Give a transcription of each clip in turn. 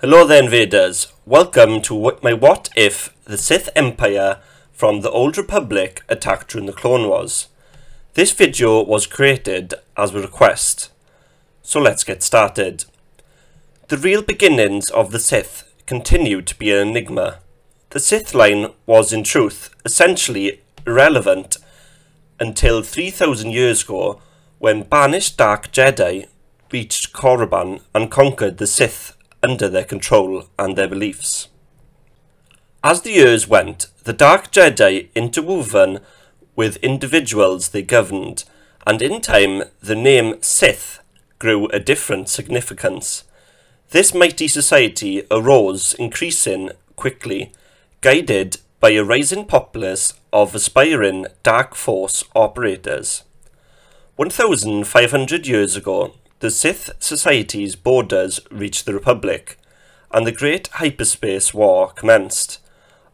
Hello there invaders, welcome to my What If the Sith Empire from the Old Republic attacked during the Clone Wars. This video was created as a request, so let's get started. The real beginnings of the Sith continue to be an enigma. The Sith line was in truth essentially irrelevant until 3000 years ago when banished Dark Jedi reached Korriban and conquered the Sith under their control and their beliefs. As the years went, the Dark Jedi interwoven with individuals they governed, and in time the name Sith grew a different significance. This mighty society arose increasing quickly, guided by a rising populace of aspiring Dark Force operators. 1,500 years ago, the Sith Society's borders reached the Republic, and the Great Hyperspace War commenced.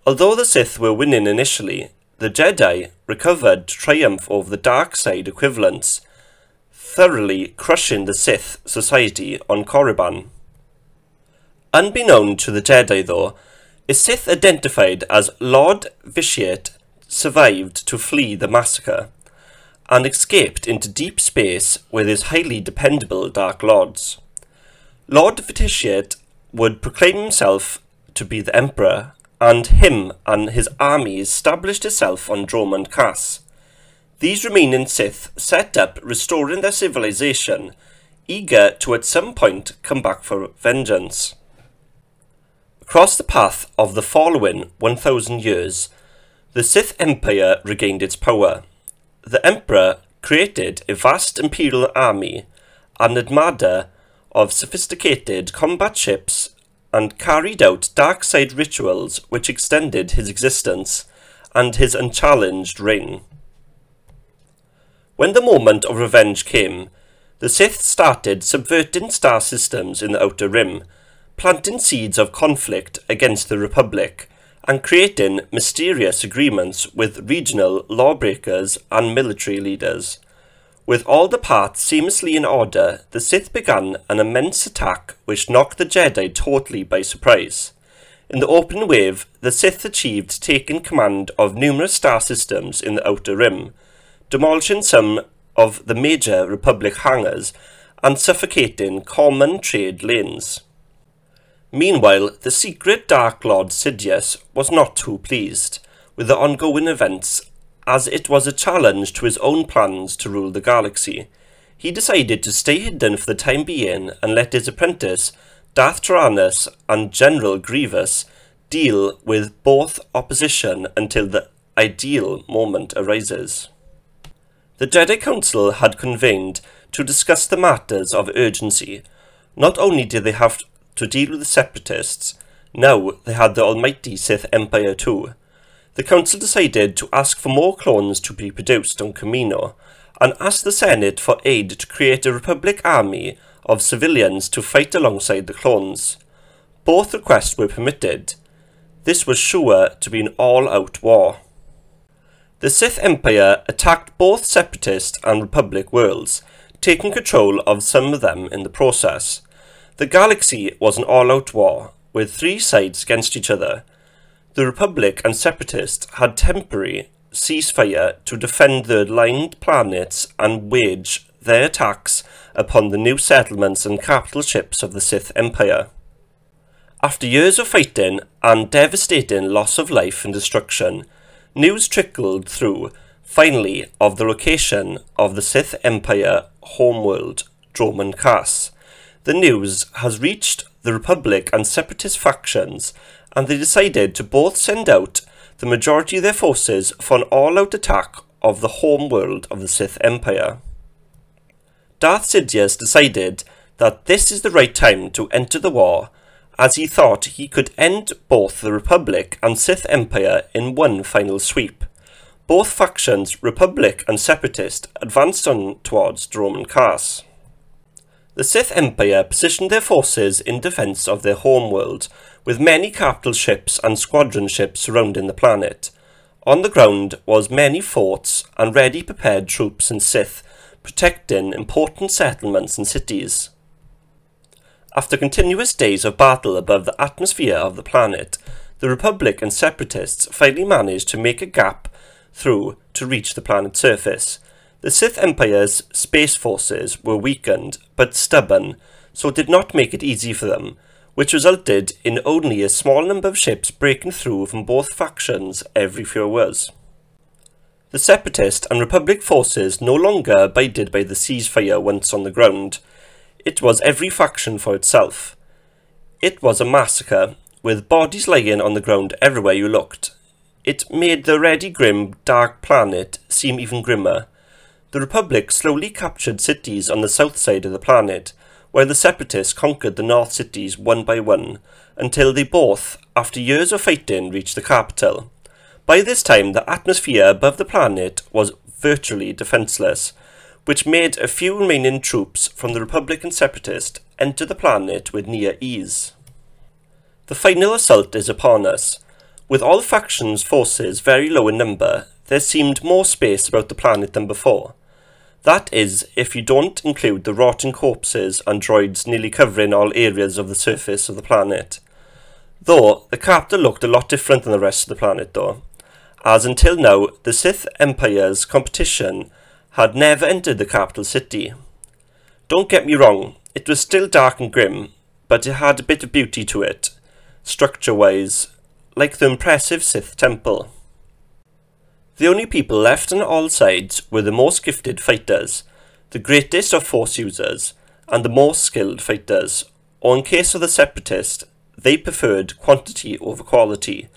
Although the Sith were winning initially, the Jedi recovered to triumph over the dark side equivalents, thoroughly crushing the Sith Society on Korriban. Unbeknown to the Jedi though, a Sith identified as Lord Vitiate survived to flee the massacre and escaped into deep space with his highly dependable Dark Lords. Lord Vitiate would proclaim himself to be the Emperor, and him and his army established itself on Dromund Kaas. These remaining Sith set up restoring their civilization, eager to at some point come back for vengeance. Across the path of the following 1000 years, the Sith Empire regained its power the emperor created a vast imperial army, an armada of sophisticated combat ships, and carried out dark side rituals which extended his existence and his unchallenged reign. When the moment of revenge came, the Sith started subverting star systems in the Outer Rim, planting seeds of conflict against the Republic, and creating mysterious agreements with regional lawbreakers and military leaders. With all the parts seamlessly in order, the Sith began an immense attack which knocked the Jedi totally by surprise. In the open wave, the Sith achieved taking command of numerous star systems in the Outer Rim, demolishing some of the major Republic hangars and suffocating common trade lanes. Meanwhile, the secret Dark Lord Sidious was not too pleased with the ongoing events as it was a challenge to his own plans to rule the galaxy. He decided to stay hidden for the time being and let his apprentice, Darth Tyranus and General Grievous, deal with both opposition until the ideal moment arises. The Jedi Council had convened to discuss the matters of urgency. Not only did they have to deal with the separatists, now they had the almighty Sith Empire too. The council decided to ask for more clones to be produced on Kamino, and asked the Senate for aid to create a Republic army of civilians to fight alongside the clones. Both requests were permitted. This was sure to be an all-out war. The Sith Empire attacked both Separatist and Republic worlds, taking control of some of them in the process. The galaxy was an all-out war, with three sides against each other. The Republic and Separatists had temporary ceasefire to defend their aligned planets and wage their attacks upon the new settlements and capital ships of the Sith Empire. After years of fighting and devastating loss of life and destruction, news trickled through, finally, of the location of the Sith Empire homeworld, Dromund Kaas, the news has reached the Republic and separatist factions, and they decided to both send out the majority of their forces for an all-out attack of the home world of the Sith Empire. Darth Sidious decided that this is the right time to enter the war, as he thought he could end both the Republic and Sith Empire in one final sweep. Both factions, Republic and Separatist, advanced on towards Dromund Kaas. The Sith Empire positioned their forces in defence of their homeworld, with many capital ships and squadron ships surrounding the planet. On the ground was many forts and ready prepared troops and Sith, protecting important settlements and cities. After continuous days of battle above the atmosphere of the planet, the Republic and Separatists finally managed to make a gap through to reach the planet's surface. The Sith Empire's space forces were weakened but stubborn, so did not make it easy for them, which resulted in only a small number of ships breaking through from both factions every few hours. The Separatist and Republic forces no longer abided by the ceasefire once on the ground, it was every faction for itself. It was a massacre, with bodies lying on the ground everywhere you looked. It made the already grim dark planet seem even grimmer. The Republic slowly captured cities on the south side of the planet, while the Separatists conquered the north cities one by one, until they both, after years of fighting, reached the capital. By this time, the atmosphere above the planet was virtually defenceless, which made a few remaining troops from the Republican Separatist enter the planet with near ease. The final assault is upon us. With all factions' forces very low in number, there seemed more space about the planet than before. That is, if you don't include the rotting corpses and droids nearly covering all areas of the surface of the planet. Though, the capital looked a lot different than the rest of the planet though, as until now, the Sith Empire's competition had never entered the capital city. Don't get me wrong, it was still dark and grim, but it had a bit of beauty to it, structure-wise, like the impressive Sith temple. The only people left on all sides were the most gifted fighters, the greatest of force users, and the most skilled fighters, or in case of the separatists, they preferred quantity over quality,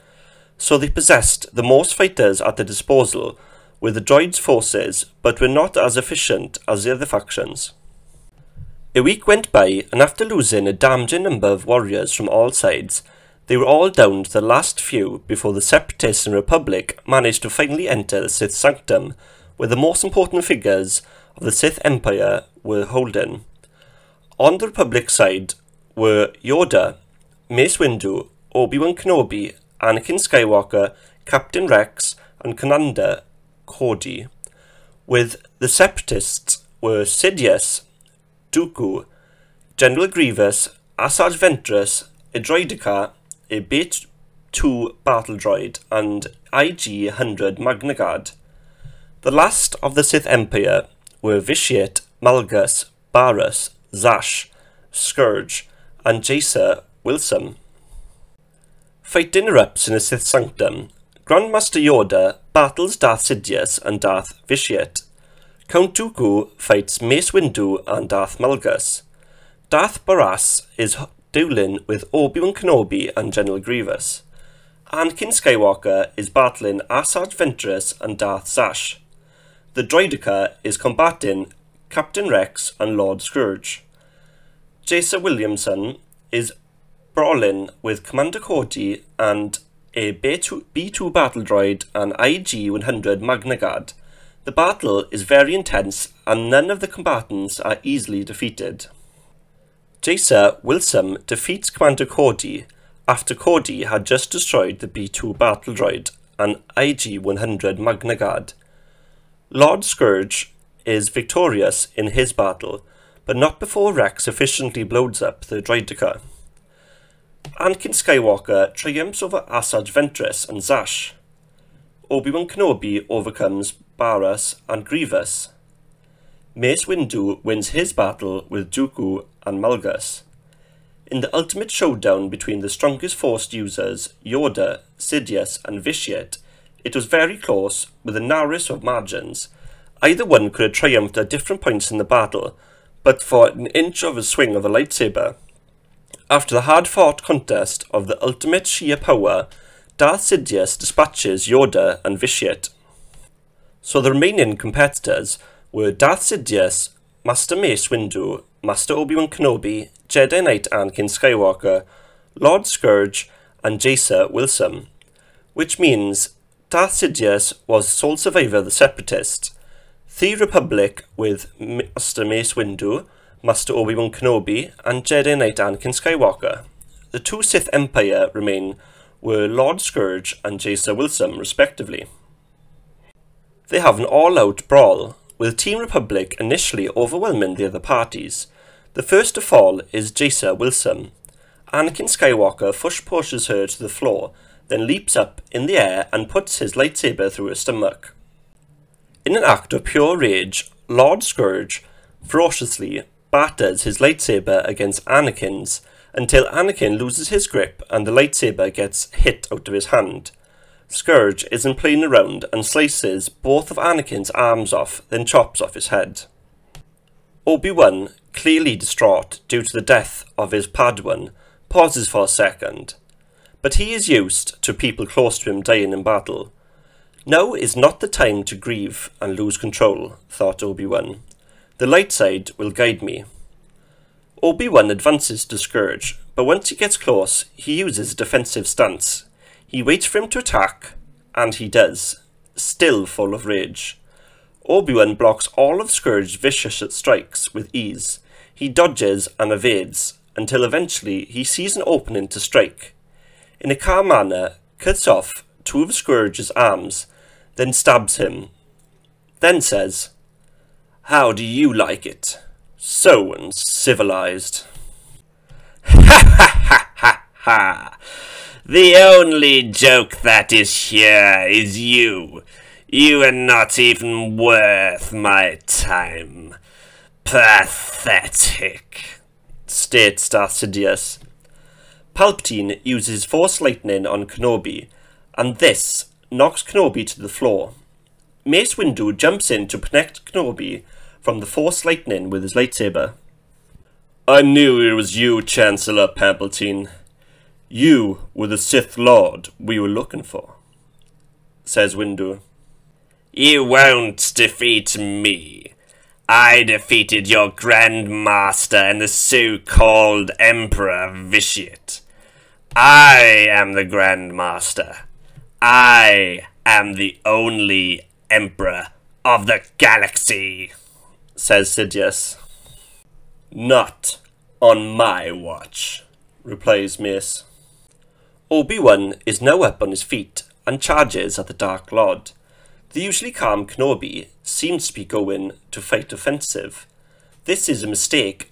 so they possessed the most fighters at their disposal with the droids' forces, but were not as efficient as the other factions. A week went by, and after losing a damaging number of warriors from all sides, they were all down to the last few before the Separatists and Republic managed to finally enter the Sith Sanctum, where the most important figures of the Sith Empire were holding. On the Republic side were Yoda, Mace Windu, Obi-Wan Kenobi, Anakin Skywalker, Captain Rex, and Commander Cody, with the Separatists were Sidious, Dooku, General Grievous, Asajj Ventress, a a B-2 battle droid, and IG-100 Magna Guard. The last of the Sith Empire were Vitiate, Malgus, Baras, Zash, Scourge, and Jaesa Willsaam. Fighting erupts in the Sith Sanctum Grandmaster Yoda battles Darth Sidious and Darth Vitiate. Count Dooku fights Mace Windu and Darth Malgus. Darth Baras is dueling with Obi-Wan Kenobi and General Grievous. Anakin Skywalker is battling Asajj Ventress and Darth Zash. The Droideka is combating Captain Rex and Lord Scourge. Jaesa Willsaam is brawling with Commander Cody and a B2, B2 battle droid and IG-100 Magna Guard. The battle is very intense and none of the combatants are easily defeated. Jaesa Willsaam defeats Commander Cody after Cody had just destroyed the B2 battle droid and IG-100 Magna Guard. Lord Scourge is victorious in his battle, but not before Rex efficiently blows up the droideka. Anakin Skywalker triumphs over Asajj Ventress and Zash. Obi-Wan Kenobi overcomes Baras and Grievous. Mace Windu wins his battle with Dooku and Malgus. In the ultimate showdown between the strongest Force users, Yoda, Sidious and Vitiate, it was very close, with the narrowest of margins. Either one could have triumphed at different points in the battle, but for an inch of a swing of a lightsaber. After the hard-fought contest of the ultimate sheer power, Darth Sidious dispatches Yoda and Vitiate. So the remaining competitors were Darth Sidious, Master Mace Windu, Master Obi-Wan Kenobi, Jedi Knight Anakin Skywalker, Lord Scourge, and Jaesa Willsaam, which means Darth Sidious was sole survivor of the Separatists, The Republic with Master Mace Windu, Master Obi-Wan Kenobi, and Jedi Knight Anakin Skywalker. The two Sith Empire remain were Lord Scourge and Jaesa Willsaam, respectively. They have an all-out brawl, with Team Republic initially overwhelming the other parties. The first to fall is Jaesa Willsaam. Anakin Skywalker push pushes her to the floor, then leaps up in the air and puts his lightsaber through her stomach. In an act of pure rage, Lord Scourge ferociously batters his lightsaber against Anakin's until Anakin loses his grip and the lightsaber gets hit out of his hand. Scourge isn't playing around and slices both of Anakin's arms off, then chops off his head. Obi-Wan, clearly distraught due to the death of his Padawan, pauses for a second. But he is used to people close to him dying in battle. Now is not the time to grieve and lose control, thought Obi-Wan. The light side will guide me. Obi-Wan advances to Scourge, but once he gets close, he uses defensive stance. He waits for him to attack, and he does, still full of rage. Obi-Wan blocks all of Scourge's vicious strikes with ease. He dodges and evades, until eventually he sees an opening to strike. In a calm manner, cuts off two of Scourge's arms, then stabs him. Then says, How do you like it? So uncivilized. Ha ha ha ha ha! The only joke that is here is you. You are not even worth my time. Pathetic, states Darth Sidious. Palpatine uses Force Lightning on Kenobi, and this knocks Kenobi to the floor. Mace Windu jumps in to protect Kenobi from the Force Lightning with his lightsaber. I knew it was you, Chancellor Palpatine. You were the Sith Lord we were looking for, says Windu. You won't defeat me. I defeated your Grand Master and the so-called Emperor Vitiate. I am the Grand Master. I am the only Emperor of the galaxy, says Sidious. Not on my watch, replies Mace. Obi-Wan is now up on his feet and charges at the Dark Lord. The usually calm Kenobi seems to be going to fight offensive. This is a mistake,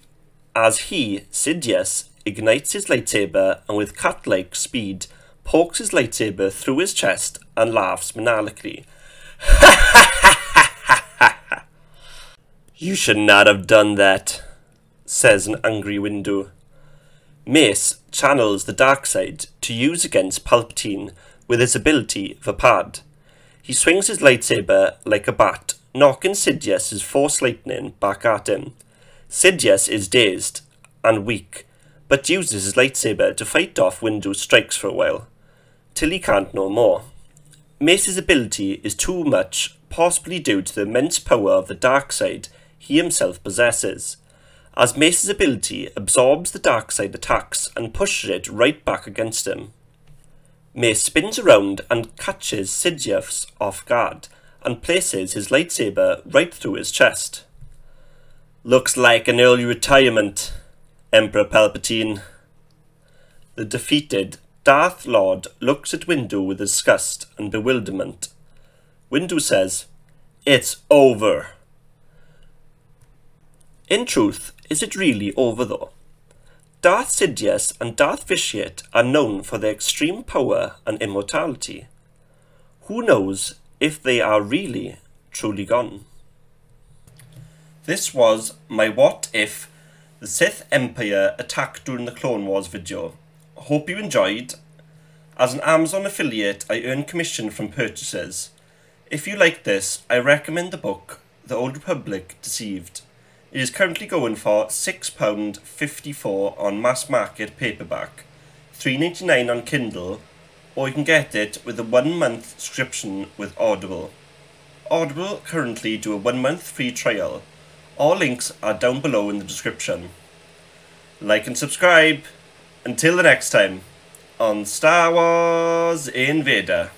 as he, Sidious, ignites his lightsaber and with cat-like speed pokes his lightsaber through his chest and laughs maniacally. you should not have done that, says an angry Windu. Mace channels the dark side to use against Palpatine with his ability Vaapad. He swings his lightsaber like a bat, knocking Sidious's Force Lightning back at him. Sidious is dazed and weak, but uses his lightsaber to fight off Windu's strikes for a while till he can't no more. Mace's ability is too much, possibly due to the immense power of the dark side he himself possesses, as Mace's ability absorbs the dark side attacks and pushes it right back against him. Mace spins around and catches Sidious off guard and places his lightsaber right through his chest. Looks like an early retirement, Emperor Palpatine. The defeated Darth Lord looks at Windu with disgust and bewilderment. Windu says, It's over. In truth, is it really over though? Darth Sidious and Darth Vitiate are known for their extreme power and immortality. Who knows if they are really truly gone? This was my What If the Sith Empire Attack during the Clone Wars video hope you enjoyed. As an Amazon affiliate, I earn commission from purchases. If you like this, I recommend the book The Old Republic Deceived. It is currently going for £6.54 on mass market paperback, $3.99 on Kindle, or you can get it with a one month subscription with Audible. Audible currently do a one month free trial. All links are down below in the description. Like and subscribe. Until the next time, on Star Wars Invader.